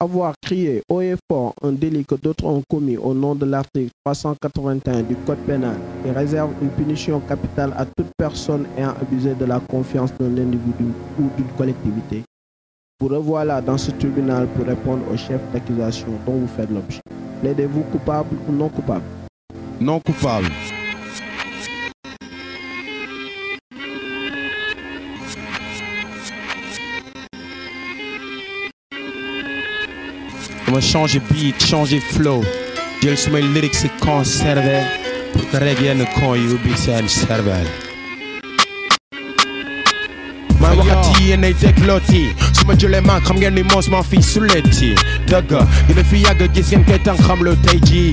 avoir crié haut et fort un délit que d'autres ont commis au nom de l'article 381 du Code pénal et réserve une punition capitale à toute personne ayant abusé de la confiance d'un individu ou d'une collectivité. Vous revoilà dans ce tribunal pour répondre au chef d'accusation dont vous faites l'objet. Plaidez-vous coupable ou non coupable? Non coupable. Dama changer beat changer flow. Jël sumay lyrics si conservé pour que rek yenn con yi ubbi seen cervelle maa waxati yéenay déglooti su ma jëlee maag xam ngeen ni moos maa fi suleeti dëgg dina fi yàgg gis ngeen koy tànk xam loo tey jii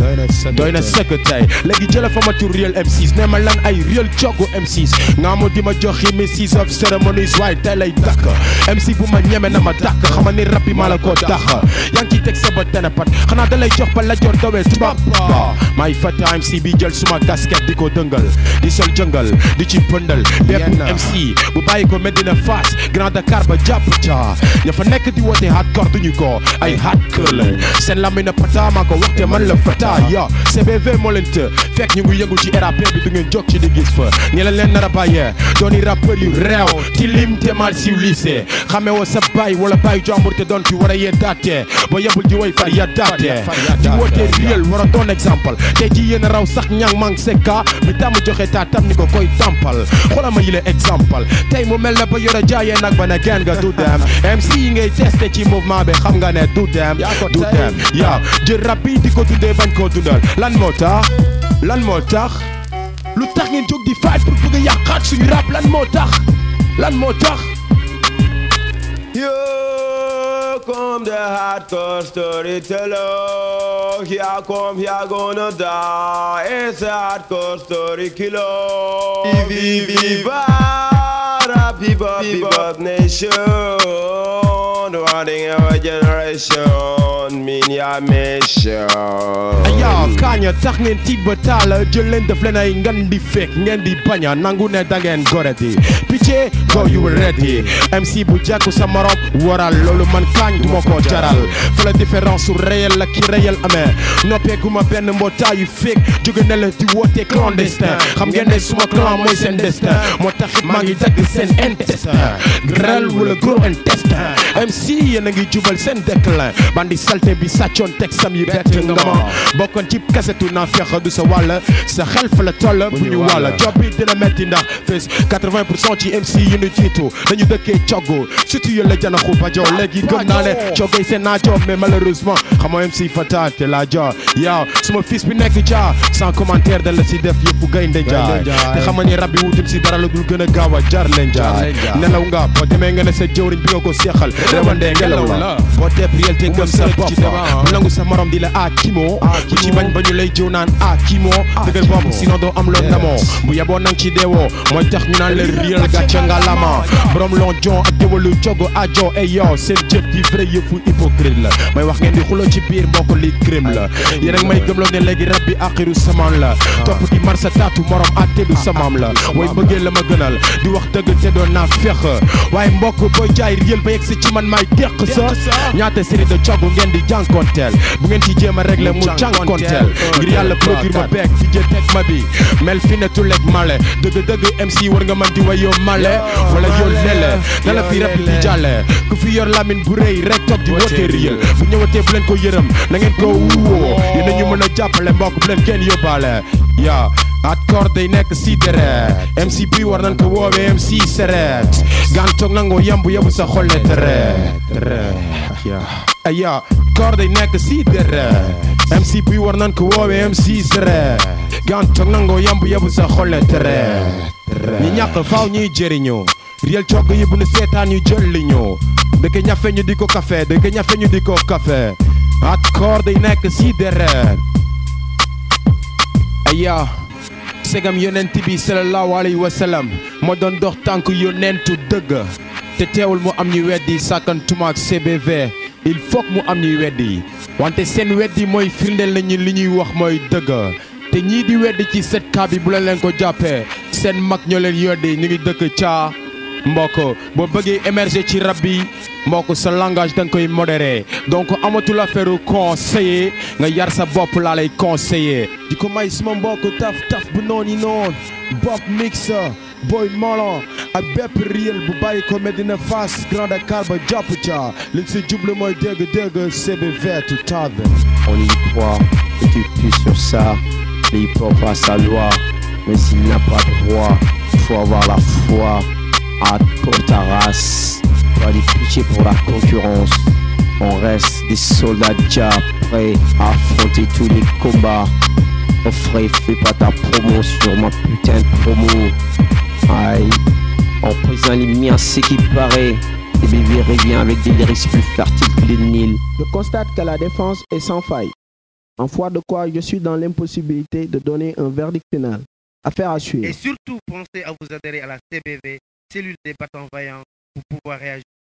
doy na sëgg tey léegi jëla fa ma tur real M6 ne ma lan ay real coggu M6 nga mo di ma jox yi of ceremonies waaye tey lay dakk MC bu ma ñeme na ma dakk xama ni rap bi maa la ko dax yaa ngi ciy teg sa bët dana pat. Xanaa da lay jox ba la jor dawee tubaab ba maay fata MC bi jël suma casquette di ko dëngal. Di sol jëngal di ci pëndal. Bépp MC bu bàyyi ko Medina Fass Grand Dakar ba jàpp ca. Ña fa nekk di woote hardcore duñu ko. Ay hardcore la seen lammi na pata maa ko waxte man la fata ya CBV moo leen të fekk ñu ngi yëngu ci RAP bi du ngeen jóg ci di gis fa. Ñi la leen nar a bàyyee. Dooni rappeur yu réew lim te mal siw lycée. Xamee woo sa baay wala baay jàmbur te doon ki war a yee daate ba yebul ji way far ya daate di woote réel war a doon exemple. Tey ji yéen a raw sax ñang mang sekka mi tàmm joxe taa tam ni ko koy tampal xoolal ma yile exemple. Tey mu mel na ba yore jaayee nag ba ne geen nga du dem. MC yi ngay testé ci mouvement bi xam nga ne du dem. Du dem. Yaa jël rap bi di ko dundee bañ koo dundal lan moo tax lan moo tax lu tax ngeen jóg di fight pour bëgg a yàqaat suñu rap lan moo tax lan moo tax Here come the hardcore storyteller. Here come, here gonna die. It's a hardcore story killer. Viva, viva, viva nation. Running our generation, your mission. kaaña tax ngeen di di nangu ne da ngeen gore di picce go you ready. MC bu waral man kaañ du ma ko jaral. Fa la différence su réel la ki réel amee noppeeguma benn mbootaayu fekk jóge na di clandestin. Xam ngeen suma clan mooy seen destin. Moo taxit maa ngi dagg seen intestin. Gros intestin MC yéen a ngi jubal seen déclin. Bandi salte bi sàccoon teg sam yi bett nga ma. Bokkoon ci kasetu naa fexe du sa wàll. Sa xel fa la toll bu ñu wàll. job bi dina metti ndax fees 80 pour cent ci MC yi ñu jiitu. Dañu dëkkee coggo surtout la janaxu bajo. Léegi gëm naa ne coggay seen naa job mais malheureusement xamoo MC Fata te la jo yow suma fils bi nekk ca. Sans commentaire dañ la si def yëpp gaynde njaay. te xam nga ni rab bi wutum si dara la dul gën a gaaw a leen njaay. Nelaw nga boo demee nga ne sa jëwriñ bi nga ko seexal rewande ngelaw la boo teeb réel te gëm sa bopp bu nangu sa morom di la a ku ci bañ ba ñu lay jëw naan a kimo dëggal bopp sinon doo am loo namoo bu yeboo nang ci deewoo. Mooy tax ñu naan la réel gàcce nga lama borom lon jon ak déwalu jogo ajo. E yow seen jëf di vrai yëfu hypocrite la. May wax ngeen di xuloo ci biir mbokk li crime la. Yéen ak may gëmloo ne léegi rab bi axiru samaan la. Topp di mar sa taatu morom atte du samaam la. Way bëggee la ma gënal. Di wax dëgg te doon naa fex. Waaye mbokk booy jaay réel ba yegg si ci man deq sa ñaata série de cogu ngeen di jànkonteel. bu ngeen ci jéem a régler mu jànkonteel. ngir yàlla procure ma beeg fi jë teg ma bi. mel fi ne tulleeg male. dëgg-dëgg MC war nga man di wayoo male. Wala yoo lele na la fi rap di jàlle. ku fi yor lamine bu rëy rek toog di woote réel bu ñëwatee bu leen ko yërëm na ngeen ko wuwoo. Yéen ñu mën a jàppale mbokk bu leen kenn yóbbaale. Yaa hardcore day nekk si deret MC bi war nañ ko woowee MC seret gaan toog nangoo yambu yóbbu sa xol ne yaa aya koor day nekk si deret MC bi war nañ ko woowee MC seret gaan toog nangoo yambu yóbbu sa xolle tere ñi ñàkk faaw ñuy jëriñoo réel cogg yi bu nu seetaan ñu jël li ñoo dëkk ñafe ñu di ko café dëkk ñafe ñu di ko café accord yi nekk si derrière aya segam yonent bi sallallahu alayhi wa sallam. Moo doon dox tànk yonentu dëgg. Te teewul mu am ñu weddi sàkkantuma ak CBV il faut mu am ñuy weddi. Wante seen weddi mooy firndeel nañu li ñuy wax mooy dëgg. Te ñii di weddi ci set cas bi bu leen leen ko jàppee seen mag ñoo yoddi ñu ngi dëkk caa mbokk boo bëggee émerger ci rab mbokk sa langage da nga koy modéré donc amatul affaire conseiller. Nga yar sa bopp laa lay conseiller. Di ko may suma mbokk taf taf bu bopp boy molon ak bépp réel bu bàyyi ko Medina Fass Grand Dakar ba jàpp ca li si jublu mooy dégg dégg CBV tout tard On y croit et tu sur ça. Le hip-hop a sa loi, mais s'il n'a pas de droit, faut avoir la foi. Pour ta race, pas des pitié pour la concurrence. On reste des soldats déjà prêts à affronter tous les combats. Frère, fais pas ta promo sur ma putain de promo. Aïe, en présent les miens, c'est qui paraît. Et bébé revient avec des lyrics plus fertiles que le Nil. Je constate que la défense est sans faille. En foi de quoi je suis dans l'impossibilité de donner un verdict final. Affaire à suivre. Et surtout, pensez à vous adhérer à la CBV, cellule des battants vaillants, pour pouvoir réagir.